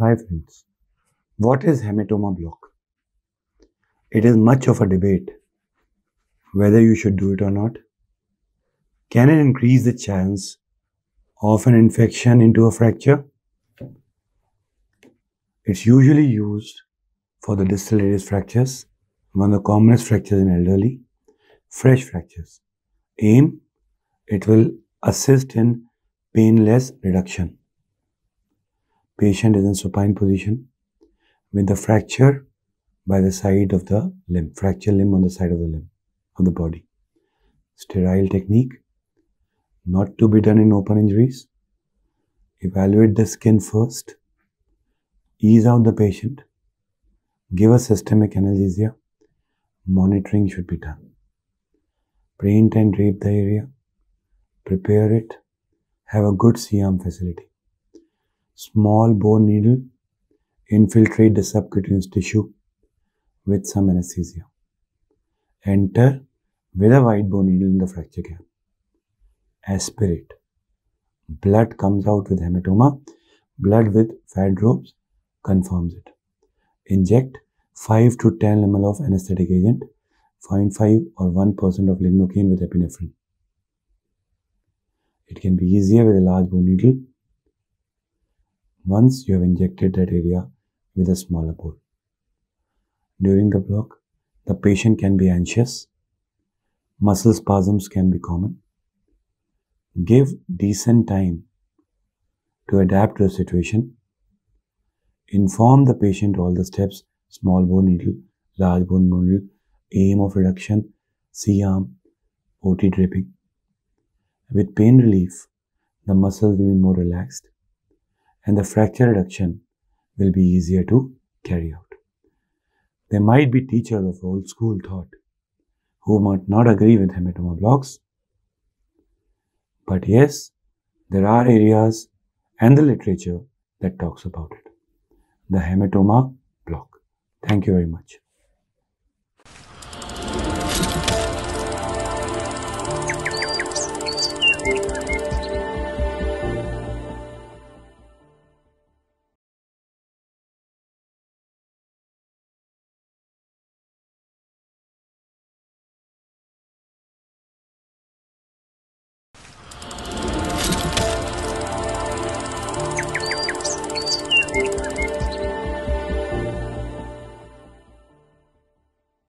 Hi friends, what is hematoma block? It is much of a debate whether you should do it or not. Can it increase the chance of an infection into a fracture? It's usually used for the distal radius fractures, one of the commonest fractures in elderly, fresh fractures. Aim, it will assist in painless reduction. Patient is in supine position with the fracture by the side of the limb, fracture limb on the side of the limb of the body. Sterile technique, not to be done in open injuries. Evaluate the skin first, ease out the patient, give a systemic analgesia. Monitoring should be done. Paint and drape the area, prepare it, have a good C-arm facility small bore needle infiltrate the subcutaneous tissue with some anesthesia. Enter with a wide bore needle in the fracture gap. Aspirate. Blood comes out with hematoma. Blood with fat drops confirms it. Inject 5 to 10 ml of anesthetic agent, 0.5 or 1% of lignocaine with epinephrine. It can be easier with a large bore needle once you have injected that area with a smaller bore. During the block, the patient can be anxious, muscle spasms can be common. Give decent time to adapt to the situation. Inform the patient all the steps small bore needle, large bore needle, aim of reduction, C arm, OT draping. With pain relief, the muscles will be more relaxed and the fracture reduction will be easier to carry out. There might be teachers of old school thought who might not agree with hematoma blocks, but yes, there are areas and the literature that talks about it. The hematoma block. Thank you very much.